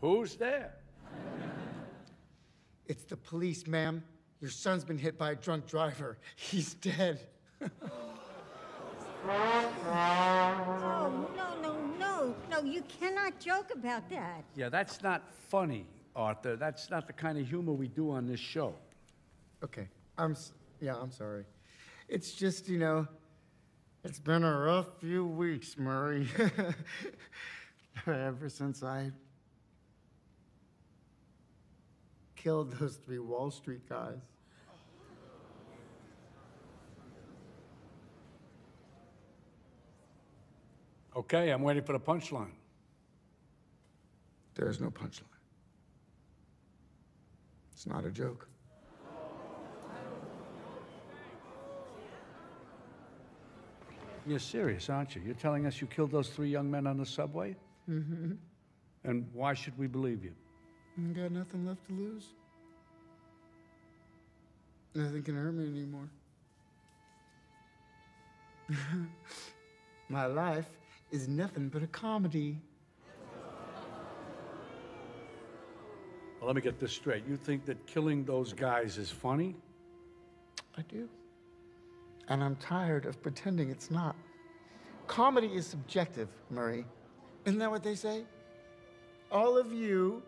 Who's there? It's the police, ma'am. Your son's been hit by a drunk driver. He's dead. Oh, no, no, no. No, you cannot joke about that. Yeah, that's not funny, Arthur. That's not the kind of humor we do on this show. Okay. I'm yeah, I'm sorry. It's just, you know, it's been a rough few weeks, Murray. Ever since I killed those three Wall Street guys. Okay, I'm waiting for the punchline. There's no punchline. It's not a joke. You're serious, aren't you? You're telling us you killed those three young men on the subway? Mm-hmm. And why should we believe you? I got nothing left to lose. Nothing can hurt me anymore. My life is nothing but a comedy. Well, let me get this straight. You think that killing those guys is funny? I do. And I'm tired of pretending it's not. Comedy is subjective, Murray. Isn't that what they say? All of you,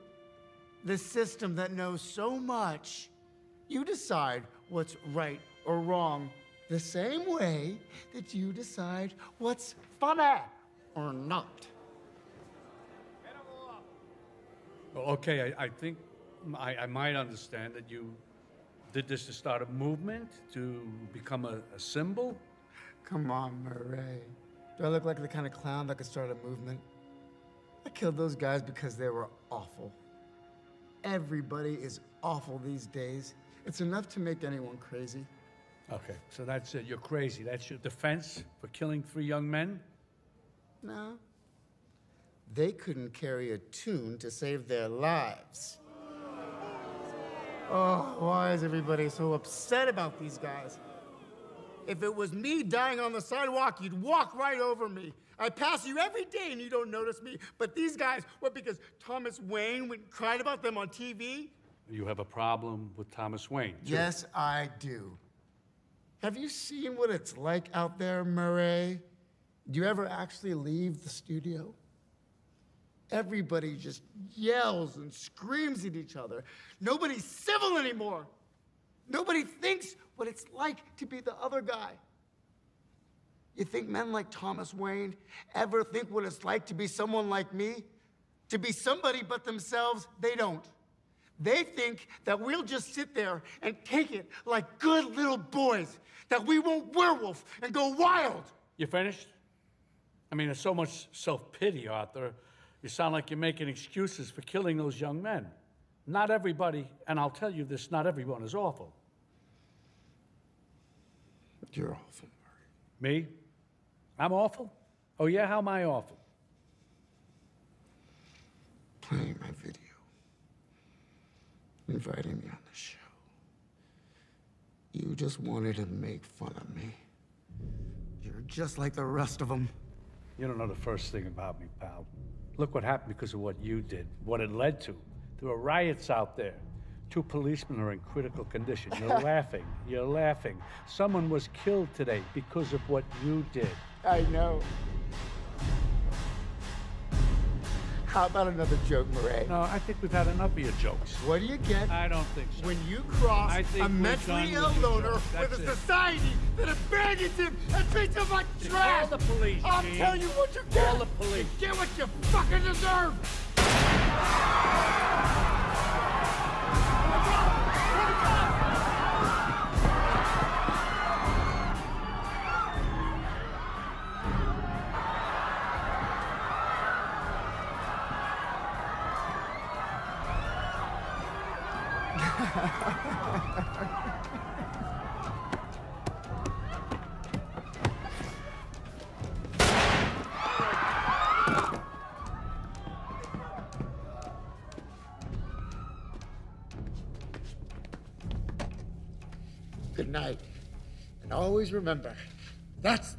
the system that knows so much, you decide what's right or wrong the same way that you decide what's funny or not. Well, okay, I, I think I, I might understand that you did this to start a movement, to become a, a symbol. Come on, Murray. Do I look like the kind of clown that could start a movement? I killed those guys because they were awful. Everybody is awful these days. It's enough to make anyone crazy. Okay, so that's it. You're crazy. That's your defense for killing three young men? No. They couldn't carry a tune to save their lives. Oh, why is everybody so upset about these guys? If it was me dying on the sidewalk, you'd walk right over me. I pass you every day and you don't notice me. But these guys, what, because Thomas Wayne went and cried about them on TV? You have a problem with Thomas Wayne? too. Yes, I do. Have you seen what it's like out there, Murray? Do you ever actually leave the studio? Everybody just yells and screams at each other. Nobody's civil anymore. Nobody thinks what it's like to be the other guy. You think men like Thomas Wayne ever think what it's like to be someone like me? To be somebody but themselves? They don't. They think that we'll just sit there and take it like good little boys, that we won't werewolf and go wild. You finished? I mean, there's so much self pity, Arthur. You sound like you're making excuses for killing those young men. Not everybody, and I'll tell you this, not everyone is awful. You're awful, Murray. Me? I'm awful? Oh, yeah? How am I awful? Playing my video, inviting me on the show. You just wanted to make fun of me. You're just like the rest of them. You don't know the first thing about me, pal. Look what happened because of what you did, what it led to. There were riots out there. Two policemen are in critical condition. You're laughing. You're laughing. Someone was killed today because of what you did. I know. How about another joke, Murray? No, I think we've had enough of your jokes. What do you get I don't think so. when you cross I think a mentally ill loner with a it. society that abandons him and treats him like trash? Call the police, I'll Gene. tell you what you get. Call the police. You get what you fucking deserve. Good night. And always remember, that's